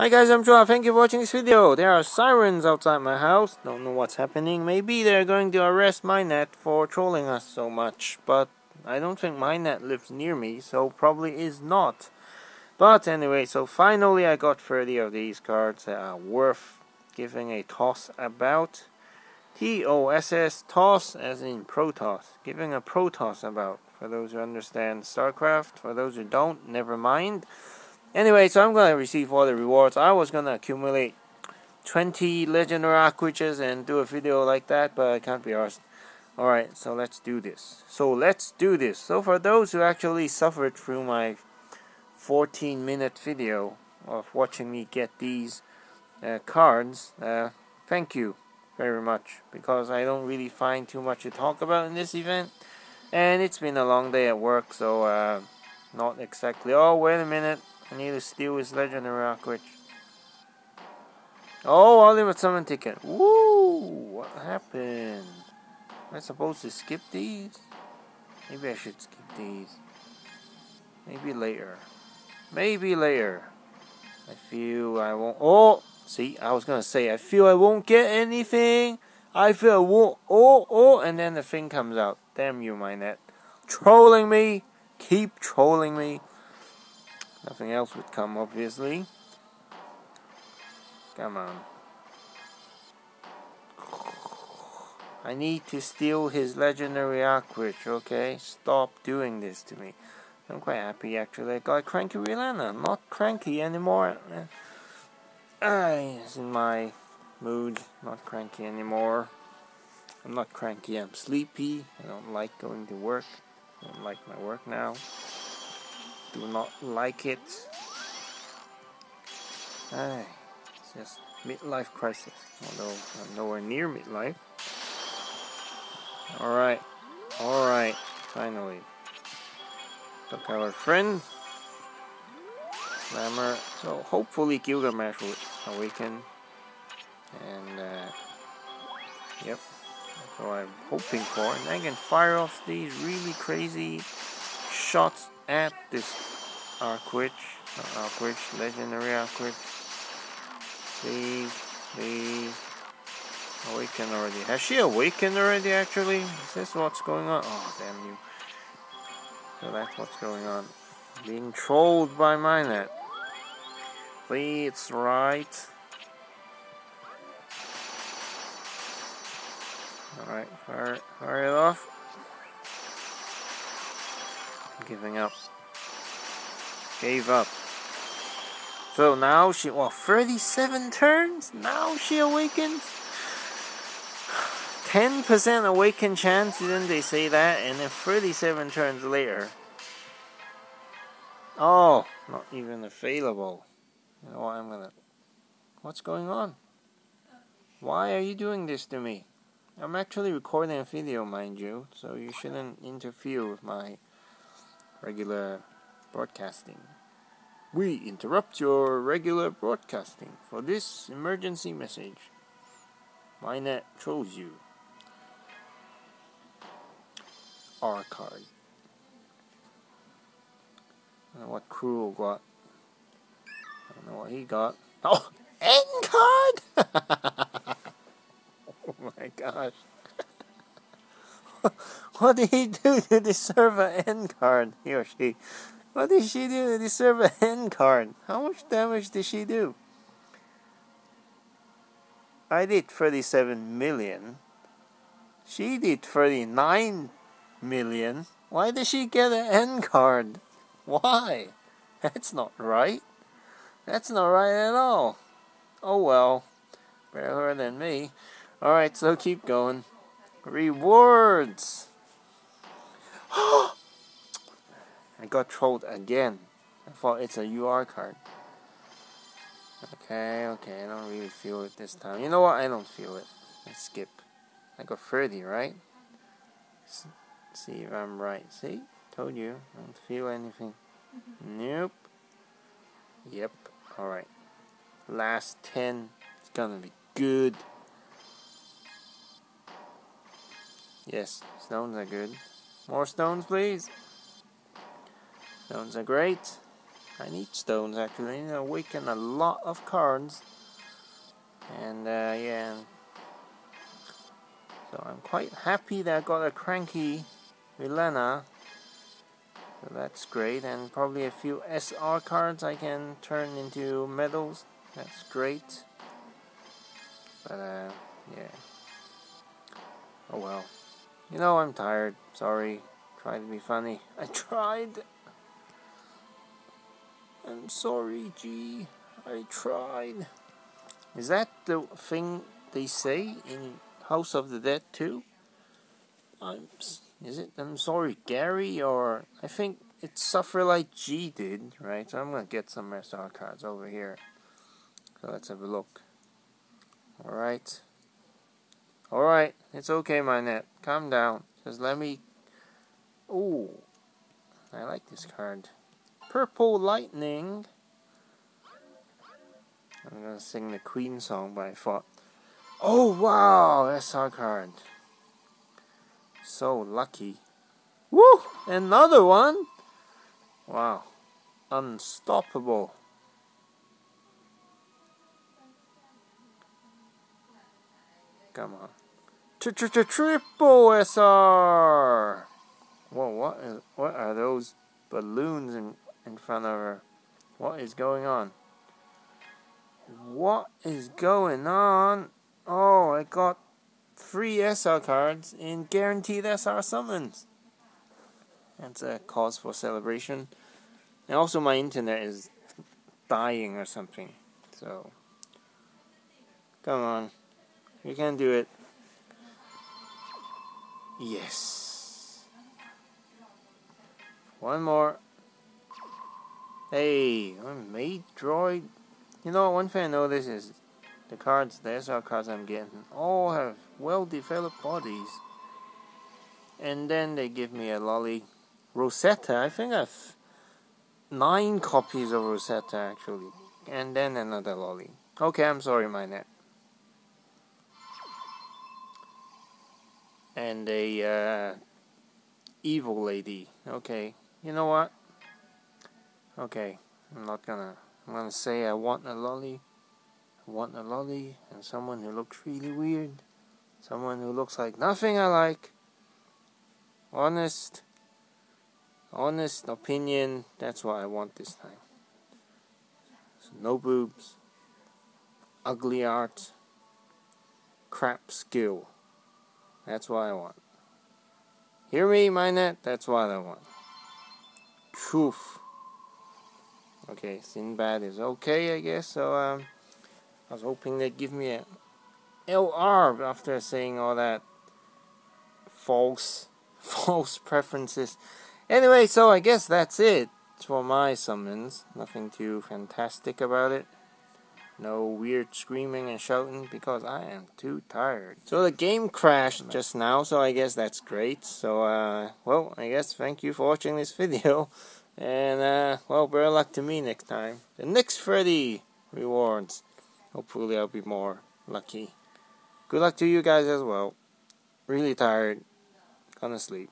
Hi guys, I'm Joa. Thank you for watching this video. There are sirens outside my house. Don't know what's happening. Maybe they're going to arrest Mynet for trolling us so much. But I don't think Mynet lives near me, so probably is not. But anyway, so finally I got 30 of these cards that are worth giving a toss about. T-O-S-S, toss as in Protoss. Giving a Protoss about. For those who understand StarCraft. For those who don't, never mind. Anyway, so I'm gonna receive all the rewards. I was gonna accumulate 20 legendary arc and do a video like that, but I can't be asked. Alright, so let's do this. So let's do this. So for those who actually suffered through my 14 minute video of watching me get these uh, cards, uh, thank you very much because I don't really find too much to talk about in this event and it's been a long day at work so uh, not exactly oh wait a minute I need to steal his legendary Archwitch. Oh, Ultimate Summon ticket. Woo! What happened? Am I supposed to skip these? Maybe I should skip these. Maybe later. Maybe later. I feel I won't. Oh! See, I was gonna say, I feel I won't get anything. I feel I won't. Oh, oh! And then the thing comes out. Damn you, Mynet. Trolling me. Keep trolling me. Nothing else would come, obviously. Come on. I need to steal his legendary Archwitch, okay? Stop doing this to me. I'm quite happy, actually. I got Cranky Relena. Not cranky anymore. Uh, I is in my mood. Not cranky anymore. I'm not cranky, I'm sleepy. I don't like going to work. I don't like my work now do not like it. Ay, it's just midlife crisis, although I'm nowhere near midlife. Alright, alright, finally. Took our friend. Slammer. So hopefully Gilgamesh will awaken. And, uh, yep. That's what I'm hoping for. And I can fire off these really crazy shots at this Uh, Archwitch, legendary Archwitch. Please, please. Awaken already. Has she awakened already actually? Is this what's going on? Oh, damn you. So that's what's going on. Being trolled by Mynet. Please, right. Alright, fire, fire it off giving up. Gave up. So now she, well, 37 turns? Now she awakens? 10% awaken chance, didn't they say that? And then 37 turns later. Oh, not even available. You know what, I'm gonna... What's going on? Why are you doing this to me? I'm actually recording a video, mind you, so you shouldn't interfere with my regular broadcasting. We interrupt your regular broadcasting for this emergency message. Mynet trolls you. R card. I don't know what Cruel got. I don't know what he got. Oh, N card! oh my gosh. What did he do to deserve an end card, he or she? What did she do to deserve an end card? How much damage did she do? I did 37 million. She did 39 million. Why did she get an end card? Why? That's not right. That's not right at all. Oh well. Better her than me. Alright, so keep going. Rewards! Oh, I got trolled again. I thought it's a UR card. Okay, okay, I don't really feel it this time. You know what? I don't feel it. Let's skip. I got 30, right? S see if I'm right. See? Told you. I don't feel anything. Mm -hmm. Nope. Yep. Alright. Last 10. It's gonna be good. Yes, stones are good. More stones, please. Stones are great. I need stones actually. I awaken a lot of cards. And uh, yeah. So I'm quite happy that I got a cranky Relena. So that's great. And probably a few SR cards I can turn into medals. That's great. But uh, yeah. Oh well. You know I'm tired. Sorry. Tried to be funny. I tried. I'm sorry, G. I tried. Is that the thing they say in House of the Dead too? I'm. Is it? I'm sorry, Gary, or I think it's Suffer Like G did, right? So I'm gonna get some SR cards over here. So let's have a look. Alright. Alright, it's okay, Mynet. Calm down. Just let me. Ooh. I like this card. Purple Lightning. I'm gonna sing the Queen song, but I thought, oh wow, SR card. So lucky. Woo! Another one! Wow. Unstoppable. Come on. Triple SR! Whoa, what, is, what are those balloons in in front of her. What is going on? What is going on? Oh, I got three SR cards in guaranteed SR summons. That's a cause for celebration. And also, my internet is dying or something. So, come on. You can do it. Yes. One more. Hey, I'm made droid. You know, one thing I noticed is the cards, the SR cards I'm getting, all have well developed bodies. And then they give me a lolly. Rosetta, I think I've nine copies of Rosetta actually. And then another lolly. Okay, I'm sorry, Mynet. And a uh, evil lady. Okay, you know what? Okay, I'm not gonna. I'm gonna say I want a lolly. I want a lolly and someone who looks really weird. Someone who looks like nothing I like. Honest. Honest opinion. That's what I want this time. So no boobs. Ugly art. Crap skill. That's what I want. Hear me, Mynet? That's what I want. Truth. Okay, Sinbad is okay, I guess. So um, I was hoping they'd give me a LR after saying all that false, false preferences. Anyway, so I guess that's it for my summons. Nothing too fantastic about it. No weird screaming and shouting because I am too tired. So the game crashed just now, so I guess that's great. So, uh, well, I guess thank you for watching this video. And, uh, well, better luck to me next time. The next Freddy rewards. Hopefully I'll be more lucky. Good luck to you guys as well. Really tired. Gonna sleep.